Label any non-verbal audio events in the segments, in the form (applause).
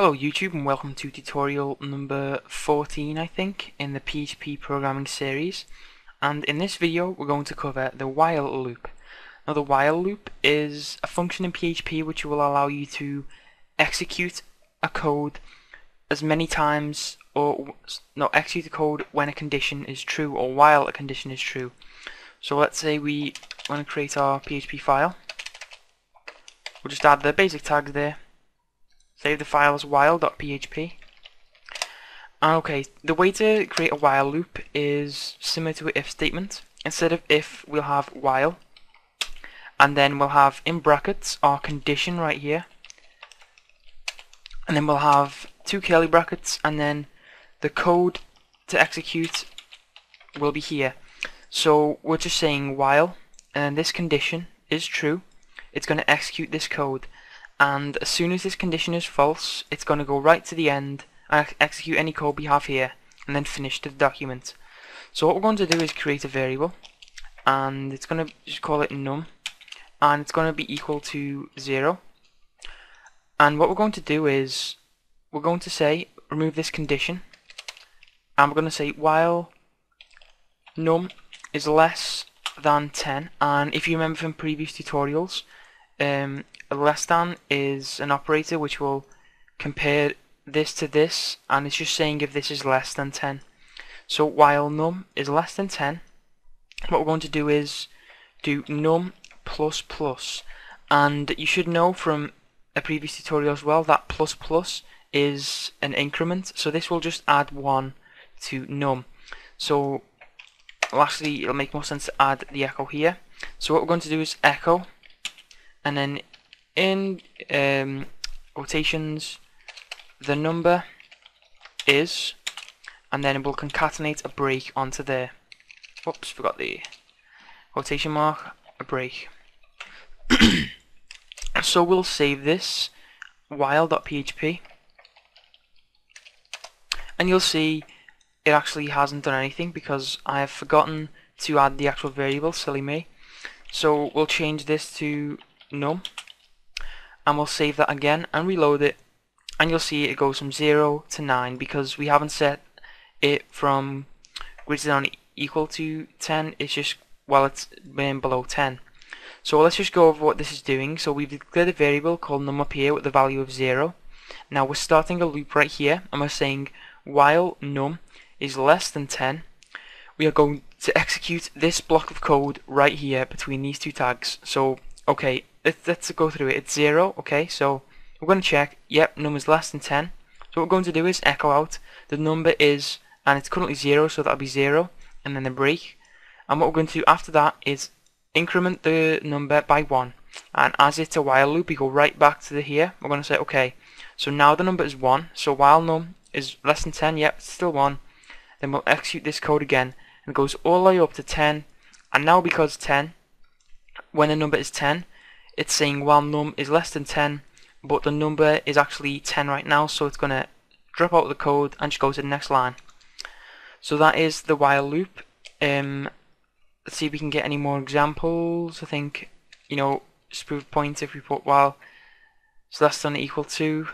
Hello YouTube and welcome to tutorial number 14 I think in the PHP programming series and in this video we're going to cover the while loop. Now the while loop is a function in PHP which will allow you to execute a code as many times or no execute the code when a condition is true or while a condition is true. So let's say we want to create our PHP file. We'll just add the basic tags there Save the file as while.php. Ah, okay, the way to create a while loop is similar to an if statement. Instead of if, we'll have while. And then we'll have in brackets our condition right here. And then we'll have two curly brackets and then the code to execute will be here. So we're just saying while and this condition is true, it's going to execute this code and as soon as this condition is false it's going to go right to the end. And execute any code we have here and then finish the document. So what we're going to do is create a variable and it's going to just call it num and it's going to be equal to 0 and what we're going to do is we're going to say remove this condition and we're going to say while num is less than 10 and if you remember from previous tutorials um, less than is an operator which will compare this to this and it's just saying if this is less than 10 so while num is less than 10 what we're going to do is do num plus plus. And you should know from a previous tutorial as well that plus plus is an increment. So this will just add 1 to num. So lastly it'll make more sense to add the echo here. So what we're going to do is echo and then in um, the number is and then we'll concatenate a break onto there. Whoops forgot the quotation mark a break. (clears throat) So we'll save this while.php and you'll see it actually hasn't done anything because I have forgotten to add the actual variable silly me. So we'll change this to num and we'll save that again and reload it. And you'll see it goes from 0 to 9 because we haven't set it from greater than equal to 10 it's just while well, it's been below 10 so let's just go over what this is doing. So we've declared a variable called num up here with the value of 0 now we're starting a loop right here and we're saying while num is less than 10 we are going to execute this block of code right here between these two tags. So okay let's, let's go through it. It's 0, okay, so we're going to check, yep, number's less than 10. So what we're going to do is echo out the number is, and it's currently 0, so that'll be 0, and then the break. And what we're going to do after that is increment the number by 1. And as it's a while loop, we go right back to the here. We're going to say, okay, so now the number is 1, so while num is less than 10, yep, it's still 1. Then we'll execute this code again, and it goes all the way up to 10. And now because 10, when the number is 10, it's saying while num is less than 10 but the number is actually 10 right now so it's going to drop out the code and just go to the next line. So that is the while loop. Um, let's see if we can get any more examples. I think you know proof point if we put while is less than equal to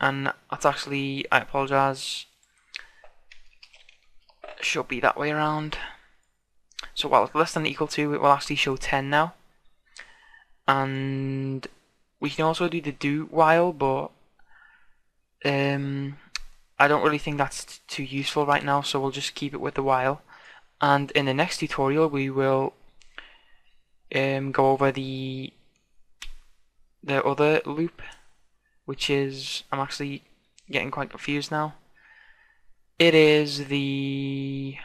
and that's actually I apologize should be that way around. So while it's less than equal to it will actually show 10 now and we can also do the do while but um, I don't really think that's too useful right now so we'll just keep it with the while. And in the next tutorial we will um, go over the the other loop which is I'm actually getting quite confused now. It is the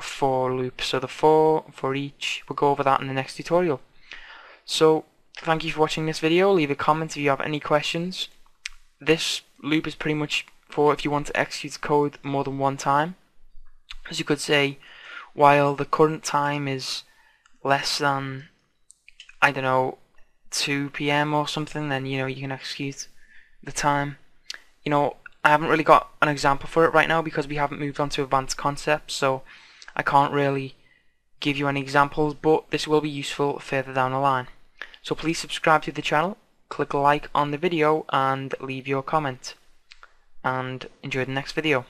for loop so the for for each. We'll go over that in the next tutorial so, thank you for watching this video. Leave a comment if you have any questions. This loop is pretty much for if you want to execute code more than one time. As you could say, while the current time is less than, I don't know, 2 p.m. or something, then you know you can execute the time. You know, I haven't really got an example for it right now because we haven't moved on to advanced concepts, so I can't really give you any examples but this will be useful further down the line. So please subscribe to the channel, click like on the video and leave your comment and enjoy the next video.